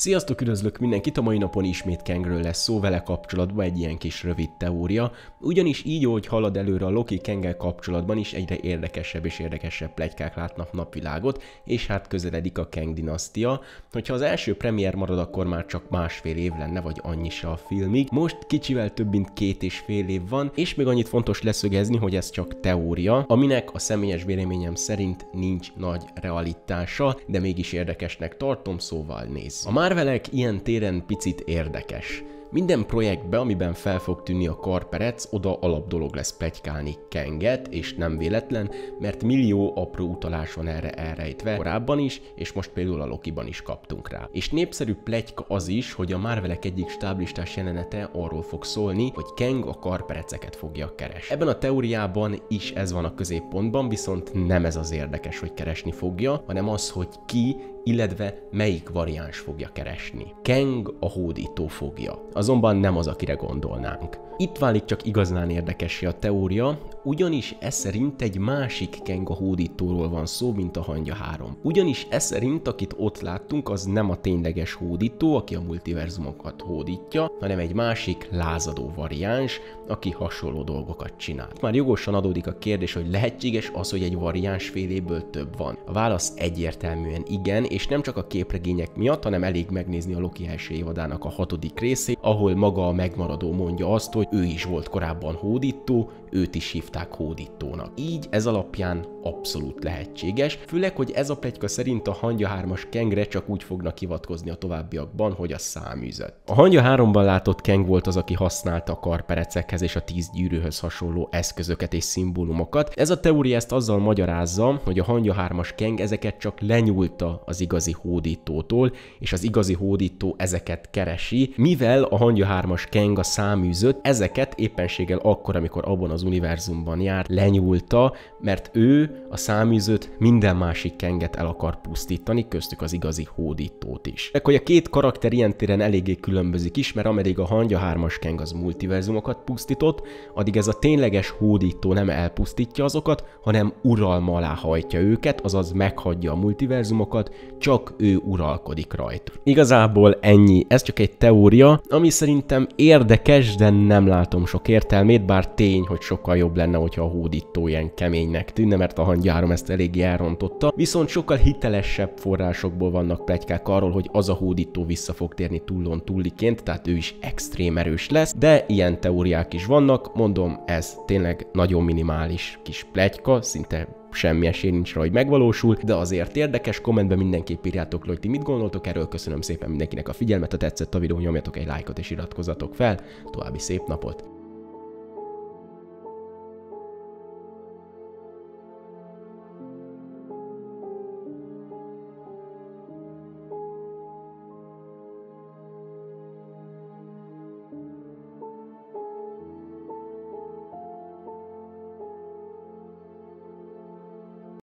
Sziasztok, üdvözlök mindenkit! A mai napon ismét Kengről lesz szó vele kapcsolatban egy ilyen kis rövid teória, ugyanis így, ahogy halad előre a Loki Kengel kapcsolatban is egyre érdekesebb és érdekesebb plegykák látnak napvilágot, és hát közeledik a Keng dinasztia. Hogyha az első premier marad, akkor már csak másfél év lenne, vagy annyi se a filmig. Most kicsivel több mint két és fél év van, és még annyit fontos leszögezni, hogy ez csak teória, aminek a személyes véleményem szerint nincs nagy realitása, de mégis érdekesnek tartom, szóval néz. A Marvelek ilyen téren picit érdekes. Minden projektbe, amiben fel fog tűnni a karperec, oda alap dolog lesz plegykálni Kenget, és nem véletlen, mert millió apró utalás van erre elrejtve korábban is, és most például a Lokiban is kaptunk rá. És népszerű plegyka az is, hogy a Marvelek egyik stáblistás jelenete arról fog szólni, hogy Kang a karpereceket fogja keres. Ebben a teóriában is ez van a középpontban, viszont nem ez az érdekes, hogy keresni fogja, hanem az, hogy ki illetve melyik variáns fogja keresni. Kang a hódító fogja, azonban nem az, akire gondolnánk. Itt válik csak igazán érdekessé a teória, ugyanis ez szerint egy másik Kenga hódítóról van szó, mint a hangya 3. Ugyanis ez szerint, akit ott láttunk, az nem a tényleges hódító, aki a multiverzumokat hódítja, hanem egy másik lázadó variáns, aki hasonló dolgokat csinál. Már jogosan adódik a kérdés, hogy lehetséges az, hogy egy variáns féléből több van. A válasz egyértelműen igen, és nem csak a képregények miatt, hanem elég megnézni a Loki első évadának a hatodik részét, ahol maga a megmaradó mondja azt, hogy ő is volt korábban hódító, őt is hívták hódítónak. Így ez alapján abszolút lehetséges, főleg, hogy ez a plegyka szerint a hangya 3-as Kengre csak úgy fognak hivatkozni a továbbiakban, hogy a száműzött. A hangya 3-ban látott Keng volt az, aki használta a karperecekhez és a tíz gyűrűhöz hasonló eszközöket és szimbólumokat. Ez a teória ezt azzal magyarázza, hogy a hangya 3-as Keng ezeket csak lenyúlta az igazi hódítótól, és az igazi hódító ezeket keresi, mivel a hangya 3-as Keng a száműzött, ezeket éppenséggel akkor, amikor abban az univerzumban jár, lenyúlta, mert ő a száműzőt minden másik kenget el akar pusztítani, köztük az igazi hódítót is. Hogy a két karakter ilyen téren eléggé különbözik is, mert ameddig a hangya 3-as keng az multiverzumokat pusztított, addig ez a tényleges hódító nem elpusztítja azokat, hanem uralma alá hajtja őket, azaz meghagyja a multiverzumokat, csak ő uralkodik rajtuk. Igazából ennyi, ez csak egy teória, ami szerintem érdekes, de nem látom sok értelmét, bár tény, hogy sokkal jobb lenne, hogyha a hódító ilyen keménynek tűnne, mert a hangyárom ezt eléggé elrontotta. Viszont sokkal hitelesebb forrásokból vannak plegykák arról, hogy az a hódító vissza fog térni túlon túliként, tehát ő is extrém erős lesz, de ilyen teóriák is vannak, mondom, ez tényleg nagyon minimális kis plegyka, szinte semmi esély nincs rá, hogy megvalósul, de azért érdekes, kommentben mindenképp írjátok le, hogy ti mit gondoltok erről, köszönöm szépen mindenkinek a figyelmet, ha tetszett a videó, nyomjatok egy lájkot és iratkozzatok fel, további szép napot!